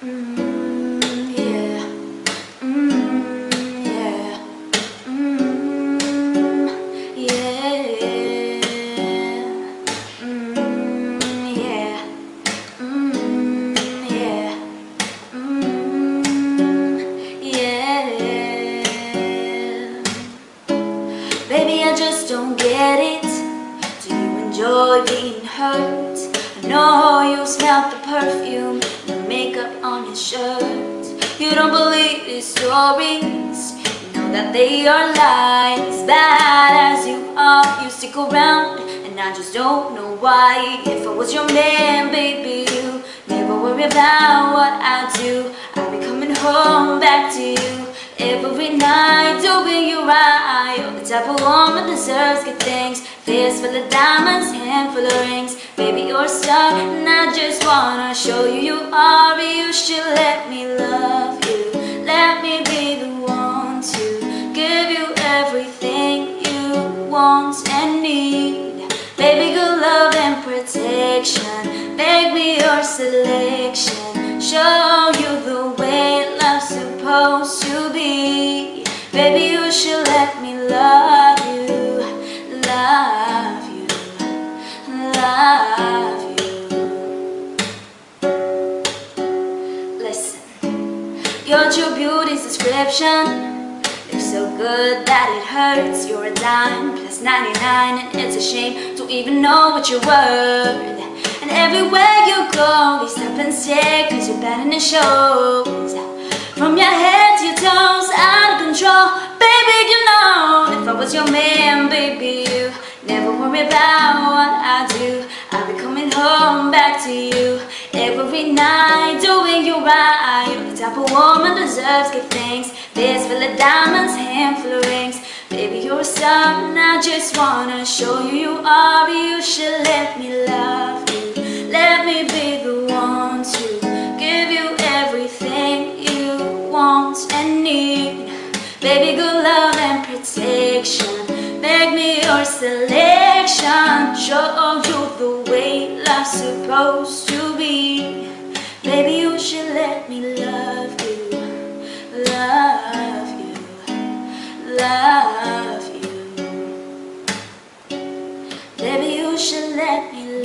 Baby, I just don't get it. Do you enjoy being hurt? Know you smell the perfume, the makeup on your shirt. You don't believe these stories. You know that they are lies. Bad as you are, you stick around, and I just don't know why. If I was your man, baby, you never worry about what I do. I'll be coming home back to you. Every night, doing you right You're the type of woman deserves good things Face full of diamonds, hand full of rings Baby, you're a star And I just wanna show you you are You should let me love you. Let me be the one to Give you everything you want and need. Baby, good love and protection Make me your selection. Show you the way love's supposed to be. Baby, you should let me love Your true beauty's description They're so good that it hurts. You're a dime plus 99 And it's a shame to even know what you're worth. And everywhere you go They stop and Cause you're bad and it shows. From your head to your toes Out of control. Baby, you know If I was your man, baby You never worry about what I do. Be coming home back to you. Every night doing you right. You're the type of woman deserves good things. This full of diamonds, hand full of rings. Baby, you're a I just wanna show you you are. You should let me love you. Let me be the one to give you everything you want and need. Baby, good love and protection. Make me your selection. Show you the supposed to be. Baby, you should let me love you. Love you. Love you. Baby, you should let me